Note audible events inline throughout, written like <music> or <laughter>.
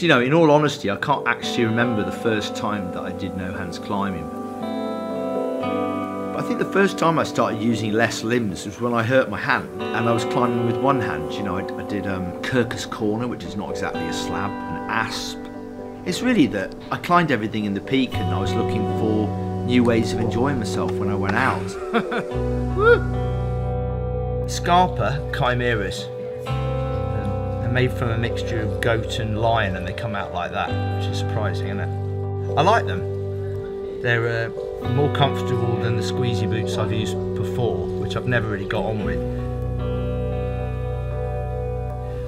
Do you know, in all honesty, I can't actually remember the first time that I did no hands climbing. But I think the first time I started using less limbs was when I hurt my hand and I was climbing with one hand. You know, I, I did um, Kirkus Corner, which is not exactly a slab, an asp. It's really that I climbed everything in the peak and I was looking for new ways of enjoying myself when I went out. <laughs> Scarpa chimeras. Made from a mixture of goat and lion and they come out like that, which is surprising, isn't it? I like them. They're uh, more comfortable than the squeezy boots I've used before, which I've never really got on with.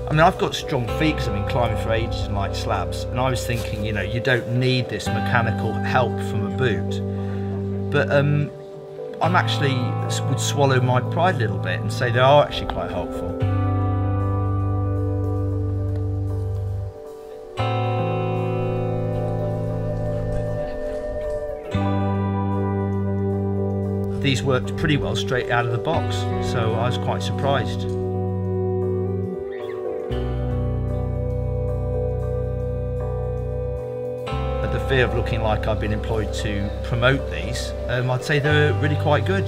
I mean, I've got strong feet because I've been climbing for ages and like slabs, and I was thinking, you know, you don't need this mechanical help from a boot. But um, I'm actually would swallow my pride a little bit and say they are actually quite helpful. These worked pretty well straight out of the box, so I was quite surprised. At the fear of looking like I've been employed to promote these, um, I'd say they're really quite good.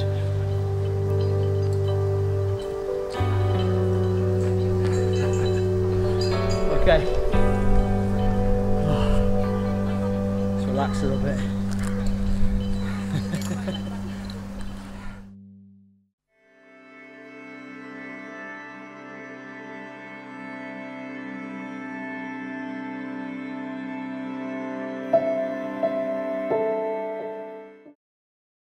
Okay. <sighs> Let's relax a little bit.